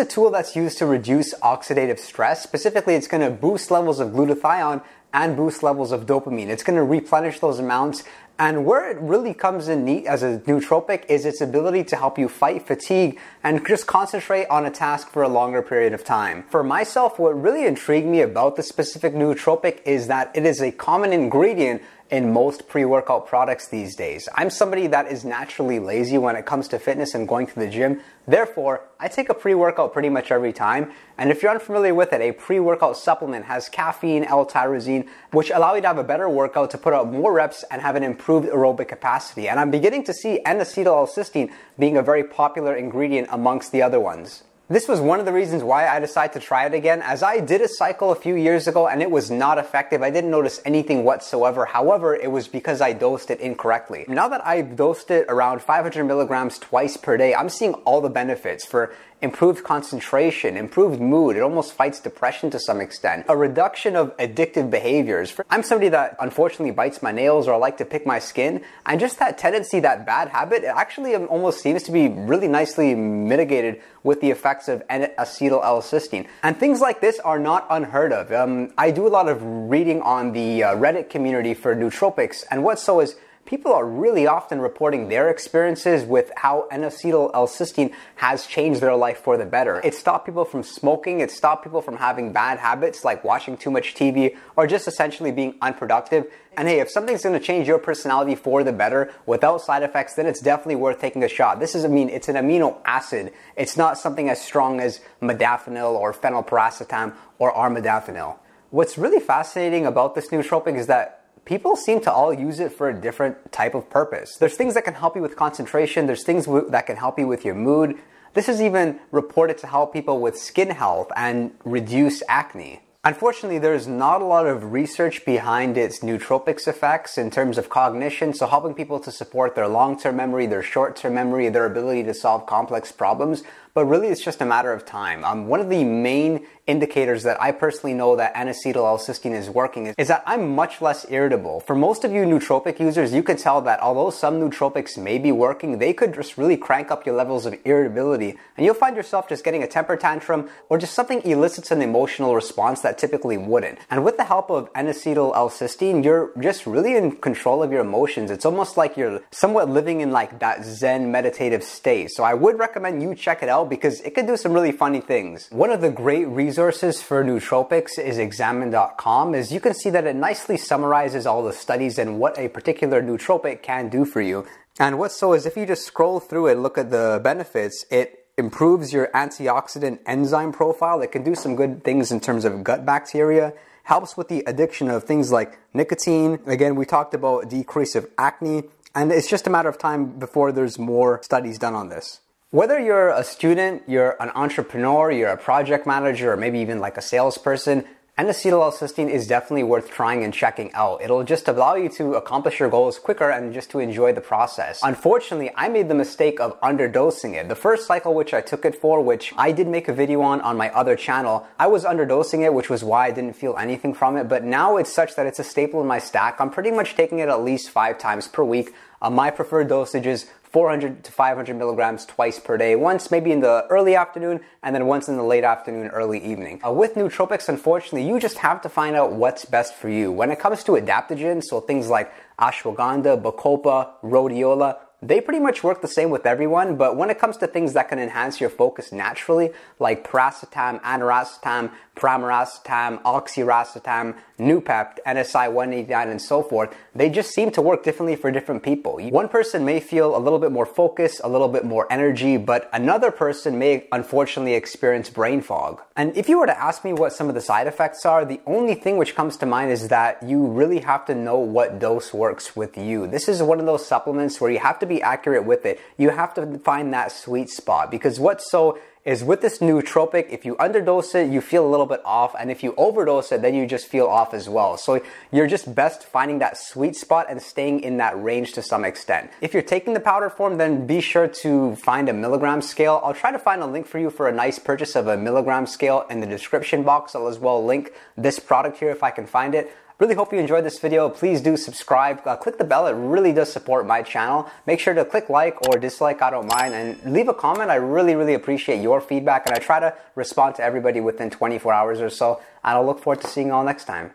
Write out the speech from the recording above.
a tool that's used to reduce oxidative stress. Specifically, it's going to boost levels of glutathione and boost levels of dopamine. It's going to replenish those amounts. And where it really comes in neat as a nootropic is its ability to help you fight fatigue and just concentrate on a task for a longer period of time. For myself, what really intrigued me about the specific nootropic is that it is a common ingredient in most pre-workout products these days. I'm somebody that is naturally lazy when it comes to fitness and going to the gym. Therefore, I take a pre-workout pretty much every time. And if you're unfamiliar with it, a pre-workout supplement has caffeine, L-tyrosine, which allow you to have a better workout to put out more reps and have an improved aerobic capacity. And I'm beginning to see N-acetyl-L-cysteine being a very popular ingredient amongst the other ones. This was one of the reasons why I decided to try it again, as I did a cycle a few years ago and it was not effective. I didn't notice anything whatsoever. However, it was because I dosed it incorrectly. Now that I've dosed it around 500 milligrams twice per day, I'm seeing all the benefits for improved concentration, improved mood. It almost fights depression to some extent. A reduction of addictive behaviors. I'm somebody that unfortunately bites my nails or I like to pick my skin. And just that tendency, that bad habit, it actually almost seems to be really nicely mitigated with the effects of N acetyl L-cysteine. And things like this are not unheard of. Um, I do a lot of reading on the uh, Reddit community for nootropics. And what so is people are really often reporting their experiences with how N-acetyl L-cysteine has changed their life for the better. It stopped people from smoking, it stopped people from having bad habits like watching too much TV or just essentially being unproductive. And hey, if something's going to change your personality for the better without side effects, then it's definitely worth taking a shot. This is, I mean, it's an amino acid. It's not something as strong as modafinil or phenylpiracetam or armodafinil. What's really fascinating about this nootropic is that people seem to all use it for a different type of purpose. There's things that can help you with concentration, there's things that can help you with your mood. This is even reported to help people with skin health and reduce acne. Unfortunately, there's not a lot of research behind its nootropics effects in terms of cognition, so helping people to support their long-term memory, their short-term memory, their ability to solve complex problems, but really it's just a matter of time. Um, one of the main indicators that I personally know that N-acetyl-L-cysteine is working is, is, that I'm much less irritable. For most of you nootropic users, you could tell that although some nootropics may be working, they could just really crank up your levels of irritability and you'll find yourself just getting a temper tantrum or just something elicits an emotional response that typically wouldn't. And with the help of N-acetyl-L-cysteine, you're just really in control of your emotions. It's almost like you're somewhat living in like that Zen meditative state. So I would recommend you check it out because it could do some really funny things. One of the great resources for nootropics is examine.com as you can see that it nicely summarizes all the studies and what a particular nootropic can do for you. And what's so is if you just scroll through it, look at the benefits, it improves your antioxidant enzyme profile. It can do some good things in terms of gut bacteria, helps with the addiction of things like nicotine. Again, we talked about decrease of acne, and it's just a matter of time before there's more studies done on this. Whether you're a student, you're an entrepreneur, you're a project manager, or maybe even like a salesperson, N-acetyl-L-cysteine is definitely worth trying and checking out. It'll just allow you to accomplish your goals quicker and just to enjoy the process. Unfortunately, I made the mistake of underdosing it. The first cycle which I took it for, which I did make a video on on my other channel, I was underdosing it, which was why I didn't feel anything from it. But now it's such that it's a staple in my stack. I'm pretty much taking it at least five times per week. Uh, my preferred dosage is 400 to 500 milligrams twice per day, once maybe in the early afternoon and then once in the late afternoon, early evening. Uh, with nootropics, unfortunately, you just have to find out what's best for you. When it comes to adaptogens, so things like ashwagandha, bacopa, rhodiola, they pretty much work the same with everyone, but when it comes to things that can enhance your focus naturally, like piracetam, aniracetam, pramiracetam, oxiracetam, Noopept, NSI 189, and so forth, they just seem to work differently for different people. One person may feel a little bit more focus, a little bit more energy, but another person may unfortunately experience brain fog. And if you were to ask me what some of the side effects are, the only thing which comes to mind is that you really have to know what dose works with you. This is one of those supplements where you have to be accurate with it. You have to find that sweet spot because what's so is with this nootropic, if you underdose it, you feel a little bit off, and if you overdose it, then you just feel off as well. So you're just best finding that sweet spot and staying in that range to some extent. If you're taking the powder form, then be sure to find a milligram scale. I'll try to find a link for you for a nice purchase of a milligram scale in the description box. I'll as well link this product here if I can find it. Really hope you enjoyed this video. Please do subscribe. Uh, click the bell. It really does support my channel. Make sure to click like or dislike. I don't mind. And leave a comment. I really, really appreciate your feedback. And I try to respond to everybody within 24 hours or so. And I'll look forward to seeing you all next time.